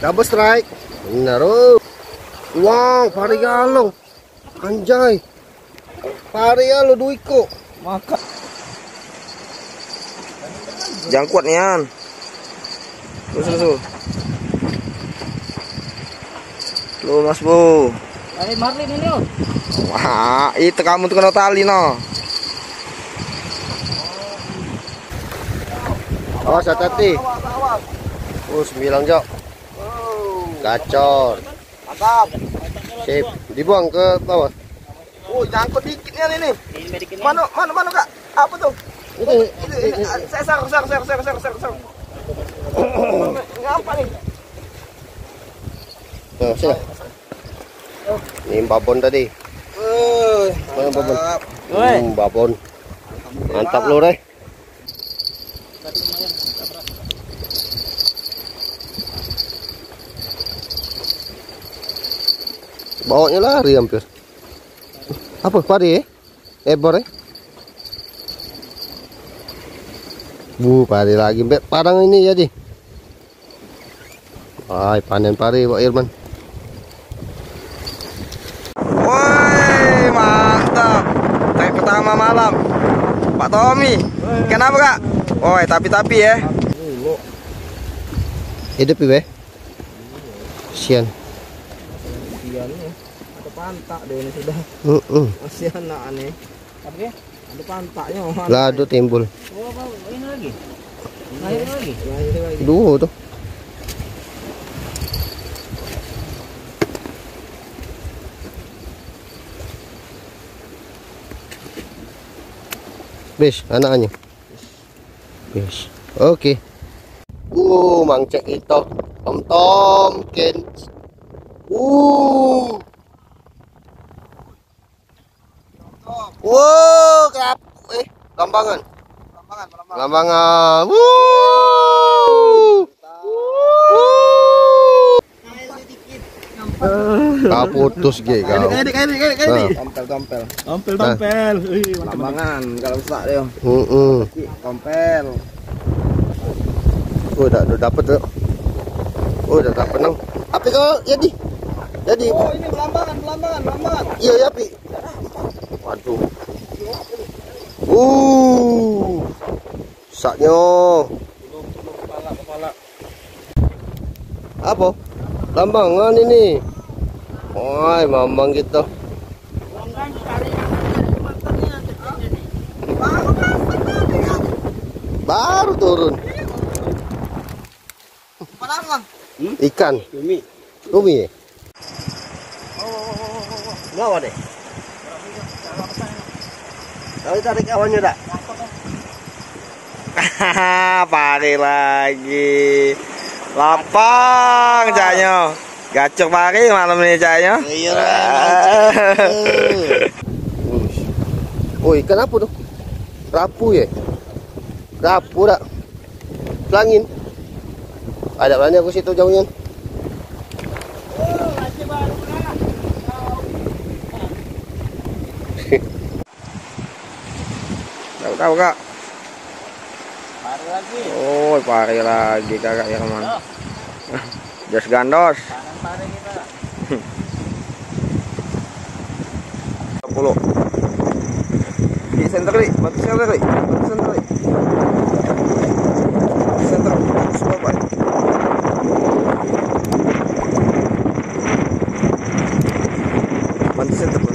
Double strike. Benar. Wow, pari galong. Anjay. Pari galo duiko. Maka. Jangan kuat nian. Terus terus. terus. Lu Mas Bu. Ay, Marlin ini oh. Wah, itu kamu tuh kena tali no. Awas hati-hati. Oh, sembilan jok. Gacor. Mantap. Sip. Dibuang ke bawah. Oh, jangkut dikit nih ini. Mana mana mana Kak? Apa tuh? Itu, Ini, ini, saya sar sar sar sar sar sar. Ngapa nih? Nah, sini. Ini babon tadi. Eh, babon? Hmm, babon. Mantap lu, Reh. Bawanya lari hampir. Apa padi ya? Ebor ya? Bu, padi lagi. Mbak, Padang ini jadi. Wah, panen padi Pak Irman. Woi, mantap. Tag pertama malam. Pak Tommy. Kenapa, Kak? Woi, tapi-tapi ya. Hidup ya, Sian. Iya pantak deh ini sudah. Heeh. Masih anak aneh. Apa ya? Ada pantaknya. Lado timbul. Oh? Ini lagi. Lahir lagi. Dua tuh. Bis, anaknya. Bis. Oke. Uh, mangcek itu. Tom tom ken. Uh. Wow, kerap. Eh, lambangan. Lambangan, lambangan. Lambangan. Wuh. Kau putus ge kau. Edik, edik, edik, Nah. Tompel, tompel. Tompel, tompel. Lambangan, kalau besar dia. Heeh. Tompel. Oh, udah udah dapet tuh. Oh, udah dapet nang. Apa kau jadi? Jadi. Oh, ini belambangan, belambangan, belambangan. Iya ya, Pi. Waduh. Uh. Saknya. Kepala, kepala. Apa? Lambangan ini. Wah, mamang gitu. Baru turun. Ikan. Yumi. Rumi ya? Bawa deh. Tahu tarik kawannya dak? pari lagi. Lapang caknya. Gacor pari malam ini caknya. Iya. Oh, ikan apa tuh? Rapu ya? Rapu dak. Pelangin. Ada banyak aku situ jauhnya. Tahu tahu kak. Pari lagi. Oh, pari lagi kakak Irman. Jas gandos. panen pari kita. 10. Di center li, batu center li, batu center li. Center, center.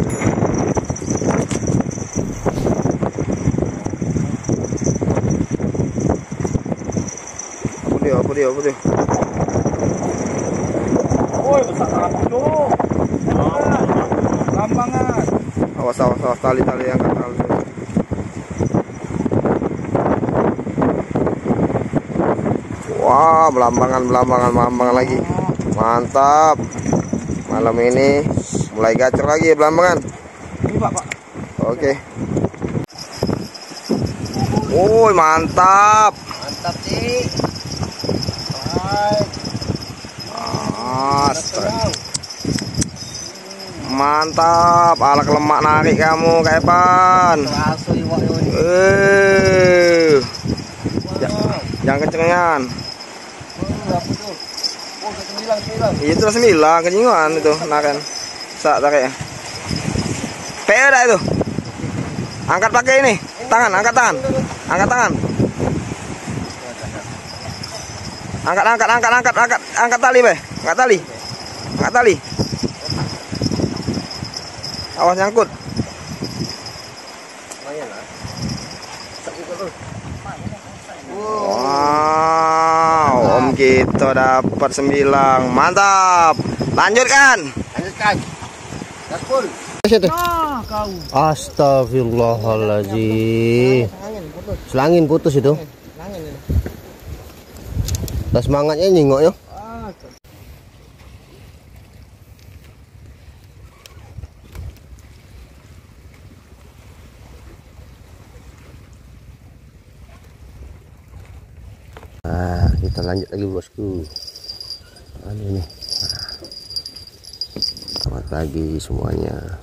Dia? Woi, besar apa, Cuk? Lambangan. Awas, awas, awas, tali, tali, angkat tali. Wah, belambangan, belambangan, belambangan lagi. Mantap. Malam ini mulai gacor lagi belambangan. Pak, Pak. Oke. Woi, mantap. Mantap, Cik. Baik. Astaga. Mantap, alak lemak narik kamu, ini. Eh, jangan kencengan. Iya itu sembilan kenyingan itu nakan. Sak tarik ya. PE dah itu. Angkat pakai ini. Tangan, angkat tangan. Angkat tangan. Angkat, angkat, angkat, angkat, angkat, angkat tali, be. Angkat tali. Tali. Awas nyangkut. Wow, Om kita dapat sembilan. Mantap. Lanjutkan. Lanjutkan. Nah, kau. Astagfirullahaladzim. Selangin putus itu. Tak semangatnya nyingok ya. Lanjut lagi bosku. Anu nih. Selamat pagi semuanya.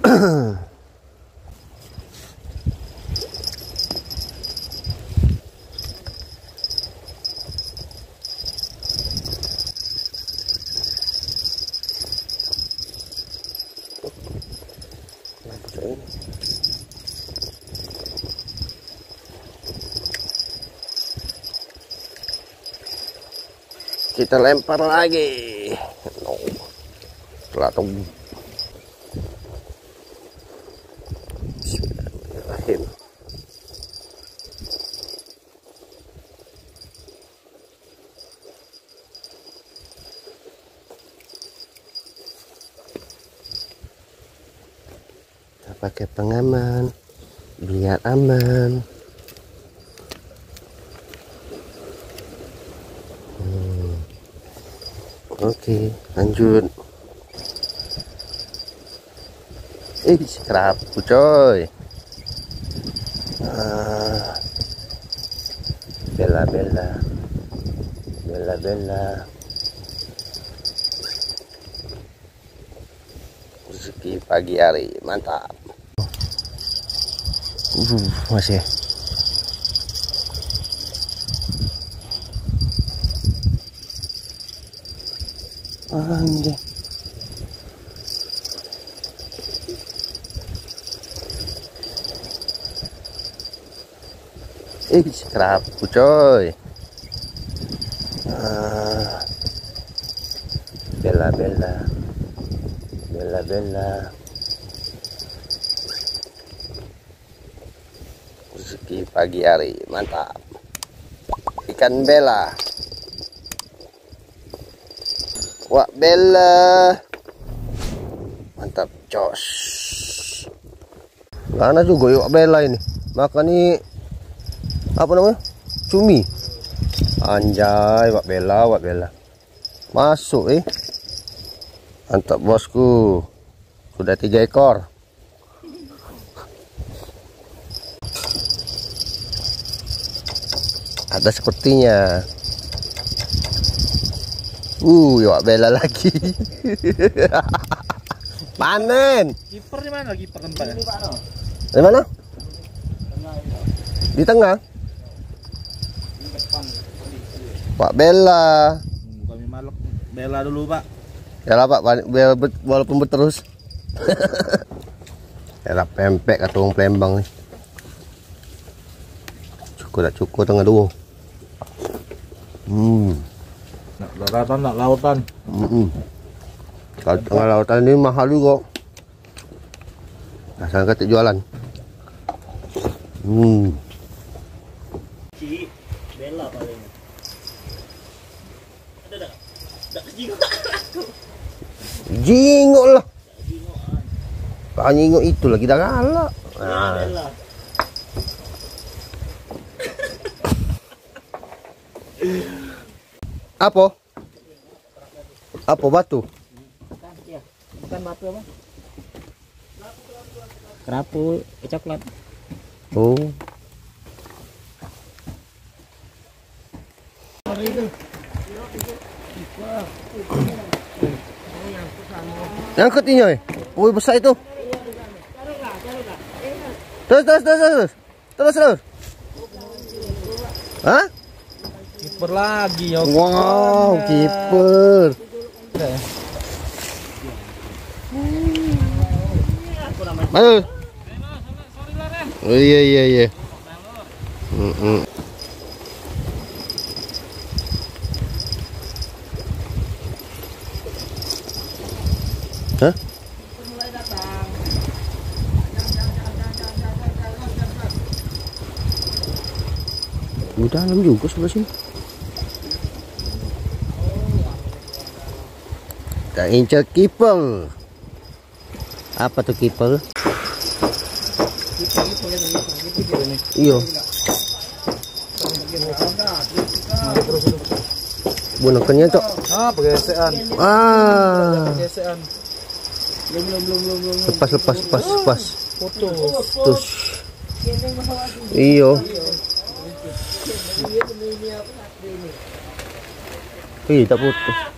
Kita lempar lagi. No. Bismillahirrahmanirrahim. Kita pakai pengaman biar aman. Oke, lanjut. Eh, kerapu coy. Ah. Bella, bella. Bella, bella. Rezeki pagi hari, mantap. Uh, masih. Anjay. Eh, kerapu coy. Ah. Bella, bella. Bella, bella. Rezeki pagi hari, mantap. Ikan bela. Wak Bella. Mantap, jos. Mana juga yuk Bella ini. Makan ini apa namanya? Cumi. Anjay, Wak Bella, Wak Bella. Masuk eh. Mantap bosku. Sudah tiga ekor. Ada sepertinya. Uh, ya bela lagi. Panen. Kiper di mana kiper tempatnya? Di mana? Di tengah. Pak Bella. Kami maluk bela dulu pak. Ya lah Pak, bet- walaupun berterus. ya lah pempek katung Palembang nih. Cukup tak cukup tengah dua. Hmm. Daratan nak lautan. Kalau tengah lautan ini mahal juga. Asal kata jualan. Hmm. Ci, bela paling. Ada tak? Tak kejingot. Jingok lah. Kalau jingok itu lagi dah galak. Nah, Bela. apa? Apa batu? Bukan batu apa? Kerapu coklat. Oh. Yang ketinya, eh. Oh, besar itu. Terus, terus, terus, terus. Terus, terus. Hah? Kiper lagi ya. Wow, kiper. Ayo. Oh iya iya iya. Mm -mm. Hah? Di dalam juga sebelah sini. Kita incar kiper. Apa tuh kiper? Iya. Bunakannya cok. Ah, pergesean. Ah. Pergesean. Lepas lepas lepas lepas. Putus. Iyo. Ih, tak putus.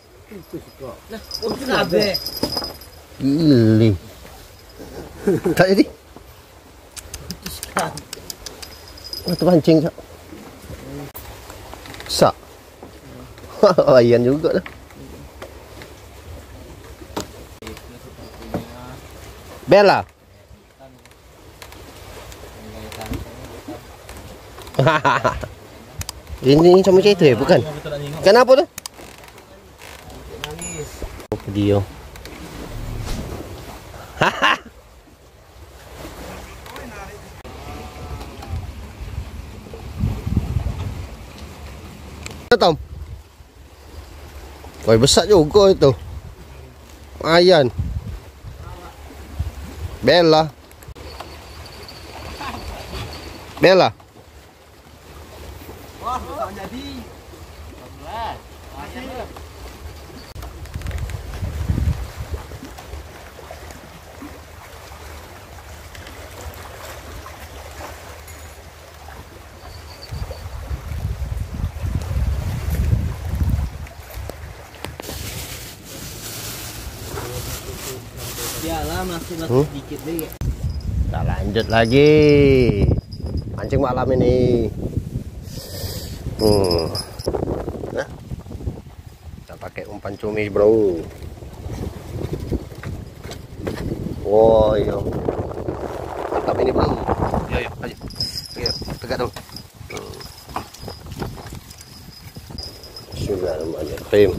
Ini. Tak jadi. Itu pancing. Sak. Juga dah. Bella. Ini sama ya, bukan? Kenapa tuh? Oh, video. Tom. Woi besar juga itu. Ayan. Bella. Bella. Deh. Kita lanjut lagi. Mancing malam ini. Hmm. Nah. Kita pakai umpan cumi, Bro. Wow, iya. Mantap ini, Bro. Ayo, ayo, ayo. Ayo, tegak dong. Hmm. Bismillahirrahmanirrahim.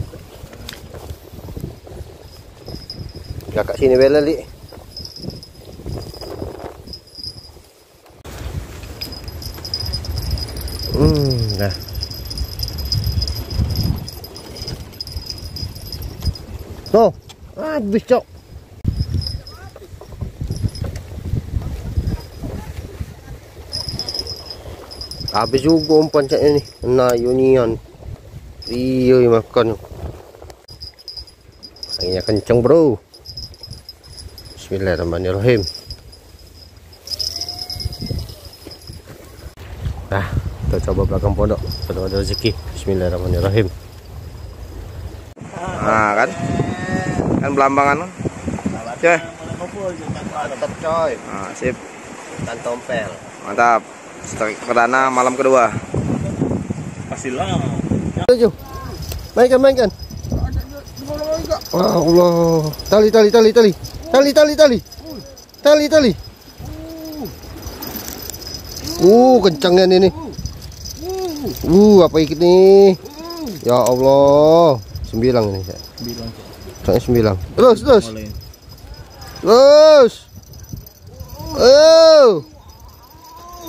Kakak sini bela, Lik. Hmm, dah. Oh, habis cok. Habis juga umpan cak ni. Kena union. Iya makan. Anginnya kencang bro. Bismillahirrahmanirrahim. Nah, kita coba belakang pondok. Kita ada rezeki. Bismillahirrahmanirrahim. Nah kan. Kan belambangan. Coy. Mantap coy. Nah, sip. Dan tompel. Mantap. Strike perdana malam kedua. Pastilah. Tujuh. Mainkan, mainkan. Wah, Allah. Tali, tali, tali, tali. Tali, tali, tali. Tali, tali. Uh, kencangnya ini. Uh, apa ikut nih? Ya Allah. Sembilan ini saya. Soalnya sembilan. Terus, terus. Terus. Oh.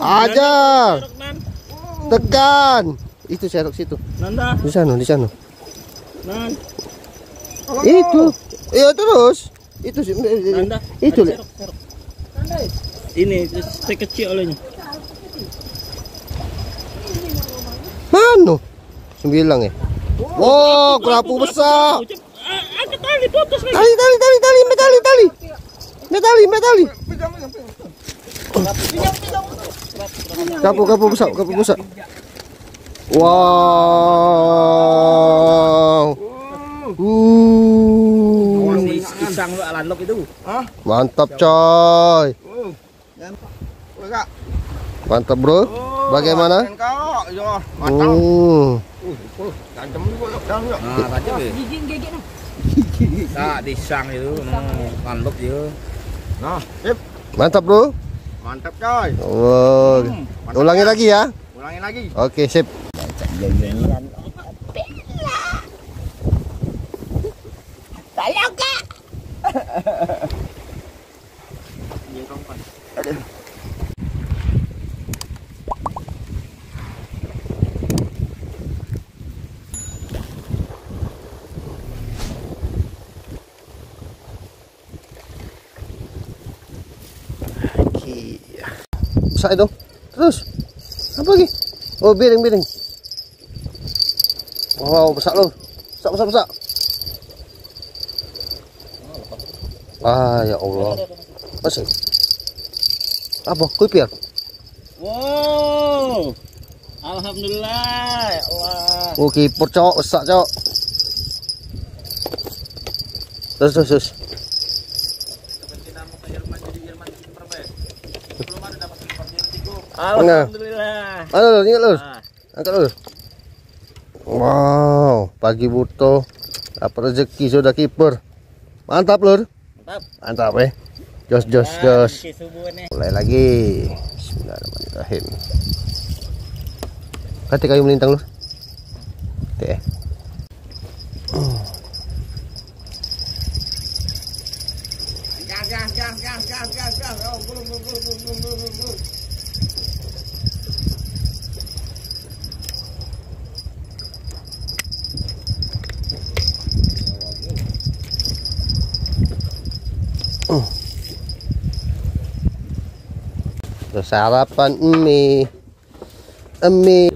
Ajar. Nan, Tekan. Itu serok situ. Nanda, Di sana, di sana. Nan, Itu. Iya terus. Itu sih. Nanda. Itu serok, serok. Ini saya kecil olehnya. Mana? Sembilan eh. Wow, kerapu besar tali, putus. Tali, tali, tali, tali, metali, tali. Metali, metali. Kapu, kapu besar, kapu besar. Wow. Uh. Mantap, coy. Mantap, Bro. Bagaimana? Oh. Uh. Nah, disang itu, landlok itu. Nah, sip. Mantap bro. Mantap, coy. Oh. Ulangi lagi ya. Ulangin lagi. Oke, sip. Oke. Besar itu. Terus. Apa lagi? Oh, biring, biring. Wow, besar loh. Besar, besar, besar. Ah, ya Allah. Masih. Apa? Kuipir? Wow. Alhamdulillah, ya Allah. Oh, kiper cok, besar cok. Terus, terus, terus. Alhamdulillah. Halo, lur, ingat lur. Angkat lur. Wow, pagi buto. Dapat rezeki sudah kiper. Mantap lur. Mantap. Mantap eh. Jos, jos, jos. Oke, subuh nih. Mulai lagi. Bismillahirrahmanirrahim. Kati kayu melintang lur. Teh. Gas, sarapan mie. Mie.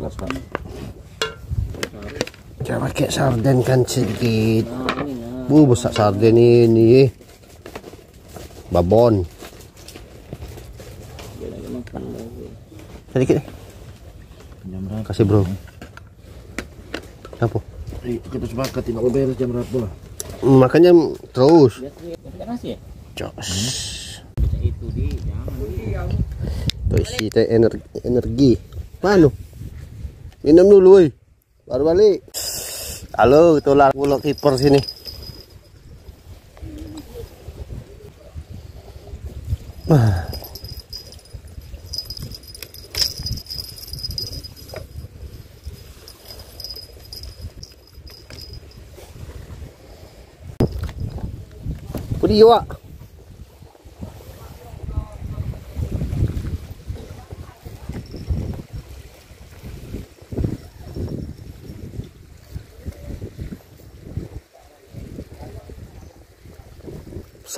Coba pakai sarden kan sedikit. Bu, besar sarden ini. Babon. Sedikit. Kasih bro. Apa? Kita sepakat tidak mau beres jam berapa. Makanya terus. ya? Jos. Itu di, jangan. Tuh isi teh energi, energi. Manu? Minum dulu, woi. Baru balik. Halo, tular pulau kiper sini. Wah. Pudi awak.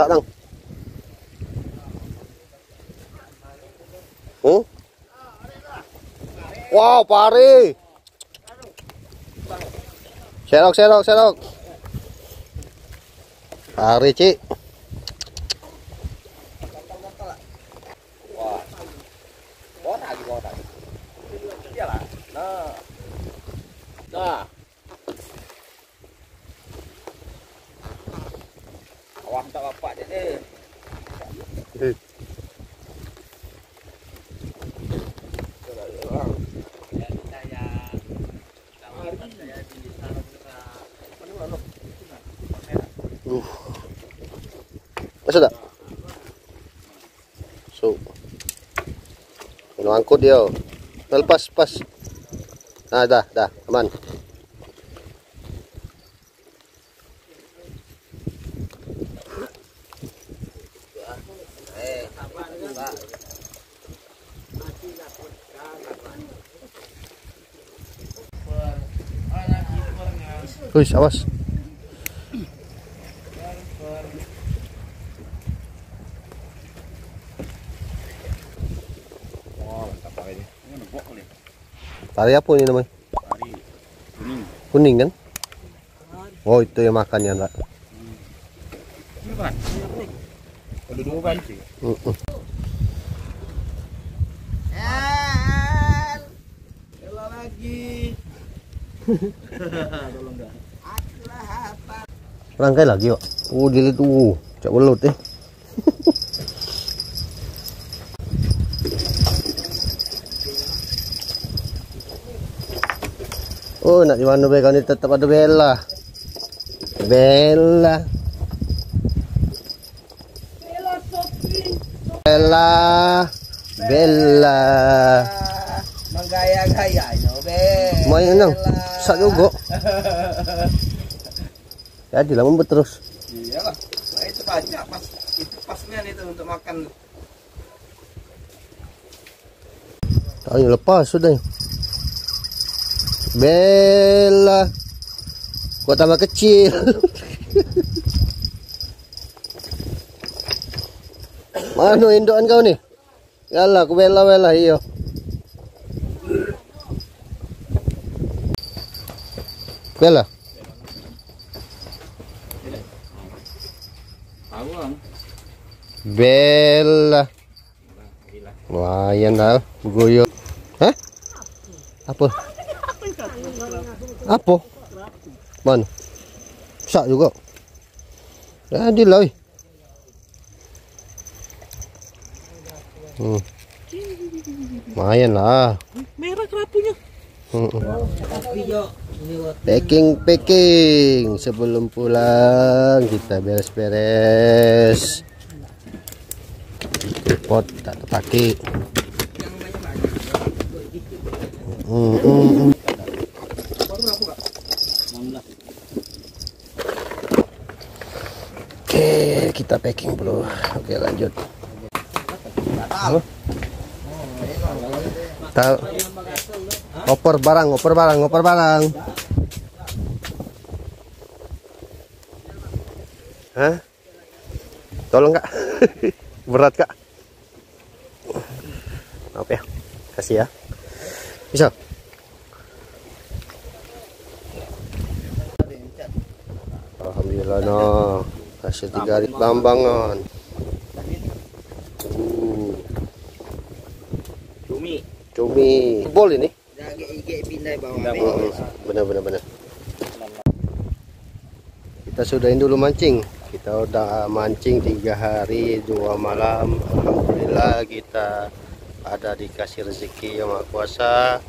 Besar dong. Hmm? Wow, pare. Serok, serok, serok. Pare, Cik. takod dia lepas pas. Ah, dah, dah. Aman. Uy, awas. Tari apa ni namanya? Kuning. Kuning kan? Oh itu yang makannya Pak. Ada dua banci. Mm-mm. Rangkai lagi Pak. Oh dilihat tuh, cak belut eh. Oh, nak di mana bekan ni tetap ada Bella. Bella. Bella. Bella. Menggaya-gaya yo, Be. Main nang. Sak juga. Jadi lah membet terus. Iyalah. Nah, itu banyak pas itu pasnya itu untuk makan. Tahu lepas sudah. Bella. Kau tambah kecil. Mana indukan kau ni? Yalah, aku bela bela iyo. Bella. Bella. Lumayan dah, bergoyang. Hah? Apa? Apa? Mana? Besar juga. Jadi lah. Hmm. Lumayan lah. Merah kerapunya. Hmm. Packing packing sebelum pulang kita beres-beres. Pot tak terpakai. Hmm, hmm, hmm. Oke, kita packing dulu. Oke, lanjut. Apa? Tahu. Oper barang, oper barang, oper barang. Hah? Tolong kak, berat kak. Maaf ya, kasih ya. Bisa. Alhamdulillah no, hasil tiga hari bambangan. Uh, Cumi. cumi. Bol ini. Benar benar benar kita sudahin dulu mancing kita udah mancing tiga hari dua malam alhamdulillah kita ada dikasih rezeki yang maha kuasa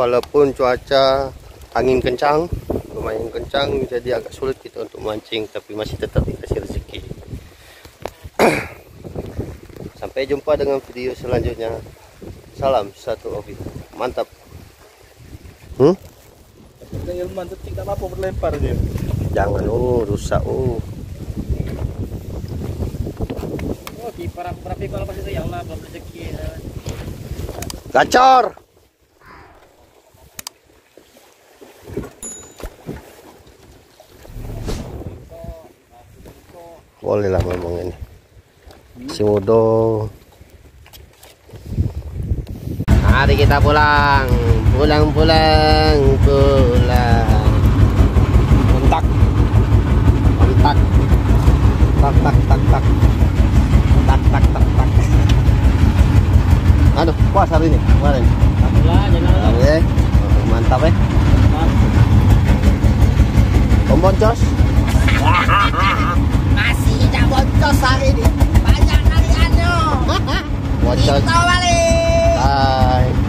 walaupun cuaca angin kencang lumayan kencang jadi agak sulit kita untuk mancing tapi masih tetap dikasih rezeki sampai jumpa dengan video selanjutnya salam satu obi mantap Hmm? Dengan ilmu mantap tidak apa berlempar dia. Jangan oh rusak oh. Oh, di para para kalau pas itu ya belum rezeki. Gacor. Boleh lah ngomong ini. Si Mudo. Mari kita pulang. Pulang pulang pulang. Kontak. Kontak. Tak tak tak tak. Tak tak tak tak. Aduh, puas hari ini kemarin. Jangan Oke, mantap ya. Pemboncos. Masih tidak ini. Banyak nariannya. Kita balik. Bye.